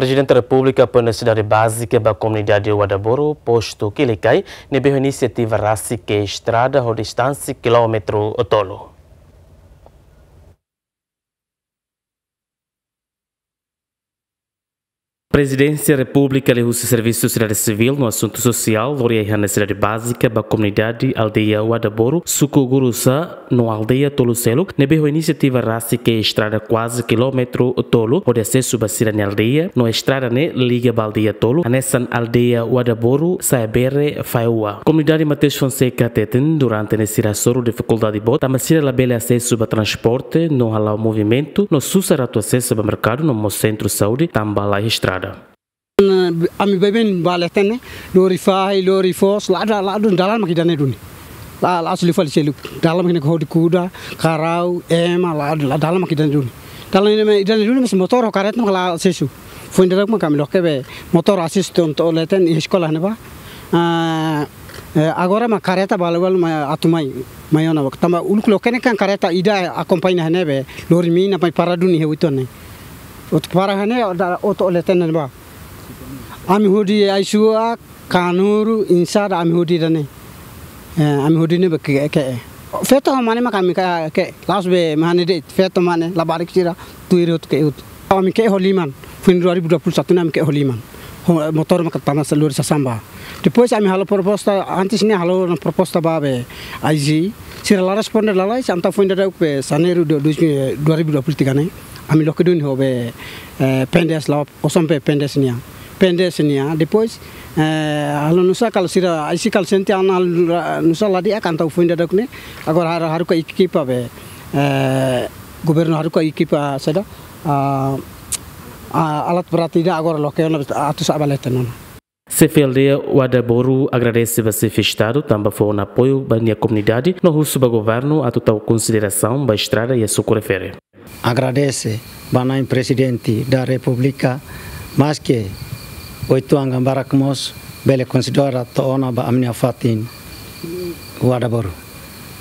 Presidente da República para a necessidade básica da comunidade Wadaboro, posto que ele cai, nebe iniciativa Rassi que estrada a distância quilômetro tolo. Presidência da República lhe usa serviço sociedade civil no assunto social, loria a necessidade básica da comunidade aldeia Wadaboro, Sucugurusa, no aldeia Tolucelo, nebe a iniciativa raça que estrada quase quilômetro tolo, onde acesso bacira na aldeia, no estrada ne liga a aldeia tolo, nessa aldeia Wadaboro, Saebere, Faiua. Comunidade Mateus Fonseca teten durante nesse soro dificuldade bota, macira la bela acesso a transporte, no halal movimento, no susarato acesso ao mercado, no centro saúde, tambala estrada. Ami beben baletene lori fai lori fos lada lada dalam makidane duni la la asli fali celu dalam ko kuda karau ema la la dalam makidane duni dalam ini idane duni mas motor karet no la sesu fuin dadak makam lokebe motor assistant to leten sekolah ne ba. Agora ma kareta balawal ma atumai mayona wak tamba uluk lokene kan kareta ida acompanha nebe lori mina pai paraduni he utone ot parahane oto leten ne ba আমি হুদি আইসুয়া kanuru insar ami hudi dane ami hudi ne ke ke feto mane mak ami ka ke las be mane de feto mane la barik sira tuiro ke ut ami ke holiman fin 2021 ami ke holiman motor mak tanah seluruh sasamba depois ami halo proposta antes ne halo proposta babe aiji sira la responder la lai santa fin da pe saneru 2023 ne ami lokedun hobe pendes la osompe pendes nia pendesnya depois eh, halo nusa kalau sira isi kal senti anal nusa ladi akan tahu funda dakne agora haru haru ka ikipa be eh, gubernur haru ka ikipa sada alat berat tidak agora lokeo atus abaletan CFLD Wadaboru agradece você festado, também foi um apoio para a comunidade, no russo do governo, a total consideração da estrada e a sua refere. Agradece, Banai Presidente da República, mas que oito anga barakmos bele considera to ona ba amnia fatin. Wadaboru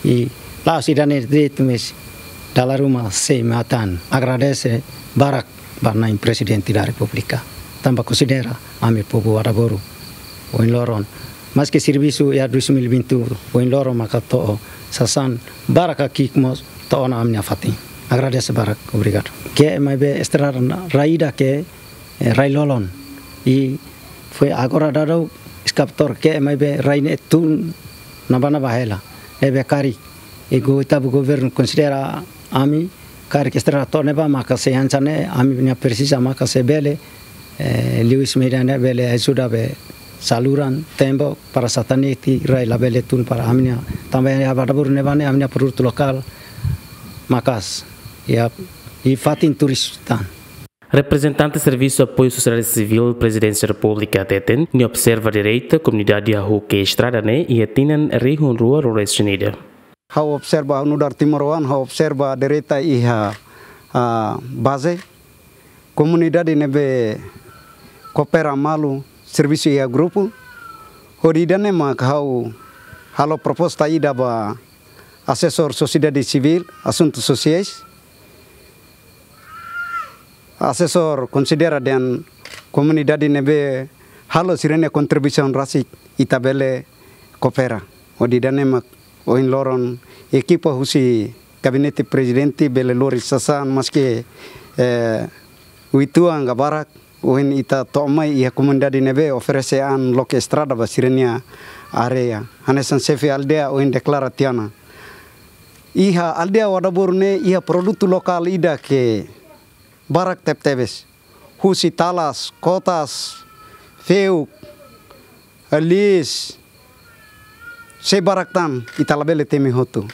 e lá sidane mes dalla Roma se matan. Agradece barak barnain presidente da repubblica tamba considera ami povo wadaboru o in loron. Mas que serviço ya 2021 o in loron makato sasan baraka kikmos to ona amnia fatin. Agradece barak obrigado. Que mai be estrar raida que railolon e foi agora dado escaptor que mai be raine tun nabana bahela ebe kari e go tabu governo considera ami kari que estra to neba maka se ansane ami nya precisa maka se bele eh, Lewis Medana bele ajuda be saluran tempo para sataniti rai la bele tun para amnya também ya badabur nebane amnya produto lokal makas. Ya i fatin turistan Representante do Serviço de Apoio Social Civil, Presidência da República, Teten, ne observa direita, comunidade a que estrada né, e atinan rihun rua Rores Unida. Ha observa no dar Timoroan, ha observa direita e a, a base, comunidade nebe coopera malu, serviço e a grupo, horida ne mak hau halo proposta ida ba assessor sociedade civil, assuntos sociais, asesor considera dan comunidade nebe halo sirene contribution rasik itabele kopera. Odi danemak oin loron equipo husi gabinete presidente bele lori sasan maske eh, witua nga oin ita tomai ia comunidade nebe oferece an loke estrada basirenia area. Hanesan sefi aldea oin deklara tiana iha aldea wadaburne iha produto lokal ida ke barak tep tebes. Husi talas kotas feu alis se barak tam italabele temi hotu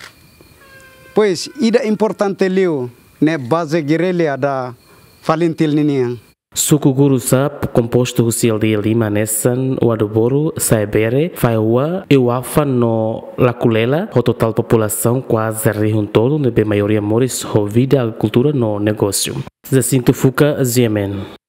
pois ida importante liu ne base girele ada falintil niniang Suku guru sap composto husil de lima nessan o adoboro saibere faiwa e wafa no laculela o total população quase rihun todo ne be maioria moris ho vida agricultura no negócio. Jacinto Fuca Ziemen